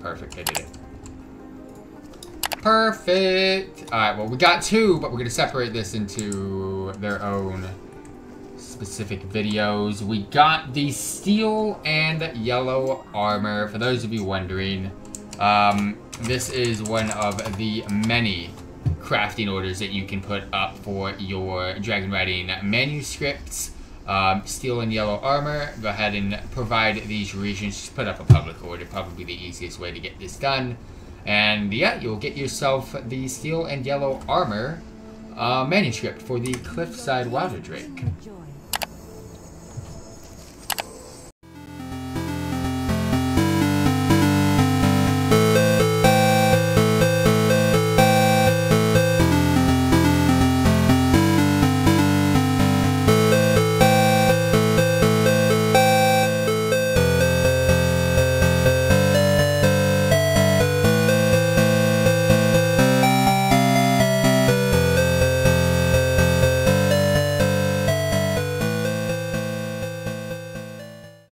Perfect, I did it. Perfect! Alright, well, we got two, but we're to separate this into their own specific videos. We got the steel and yellow armor, for those of you wondering. Um, this is one of the many crafting orders that you can put up for your dragon riding manuscripts. Um, steel and yellow armor. Go ahead and provide these reagents. Just put up a public order. Probably the easiest way to get this done. And yeah, you'll get yourself the steel and yellow armor uh, manuscript for the Cliffside Wylderdrake.